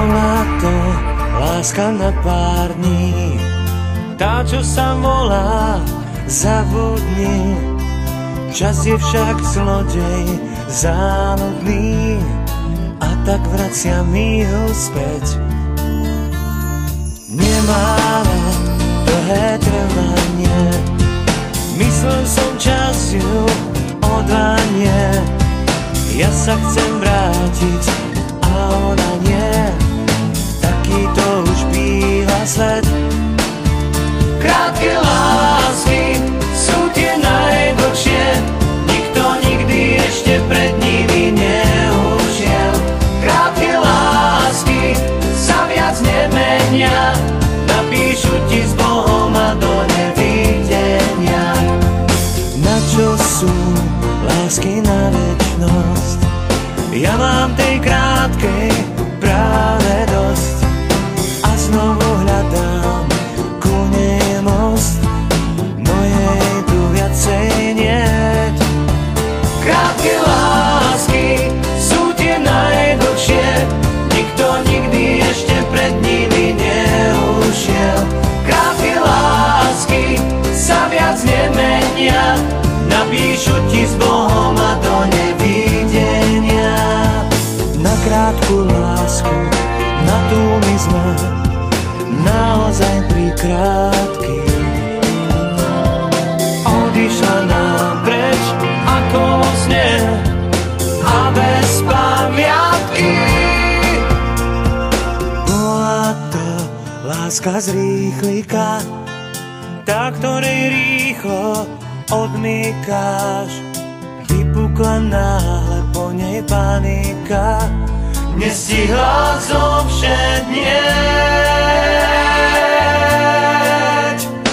Bola to láska na pár dní, tá, čo sa volá zavodni. Čas je však zlodej záludný a tak vracia mi ho späť. Nemáme dlhé trvanie, myslel som čas ju odvanie. Ja sa chcem vrátiť Lásky sú tie najdlhšie, nikto nikdy ešte pred nimi neušiel. Krátke lásky sa viac nemenia, napíšu ti s Bohom do nevidenia. Na čo sú lásky na večnosť? Ja mám tej krátkej ti s Bohom a do nevidenia. Na krátku lásku, na tú my sme naozaj prikrátky. Odišla nám preč ako vo sne a bez pamiatky. Bola to láska z rýchlika, tá, ktorej rýchlo odmykáš. Vypukla náhle po nej panika, nestihla zovšednieť.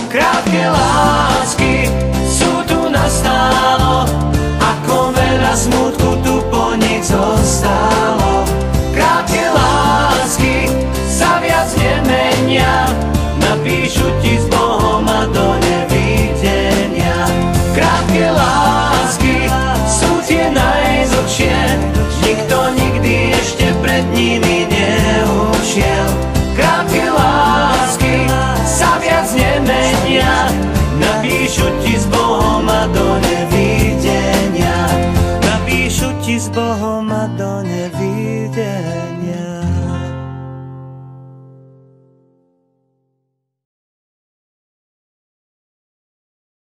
Krátke lásky sú tu nastálo, ako veľa smutku tu po nich zostalo. Krátke lásky sa viac nemenia, napíšu ti s Napíšu ti s Bohom a do nevidenia. Napíšu ti s Bohom a do nevidenia.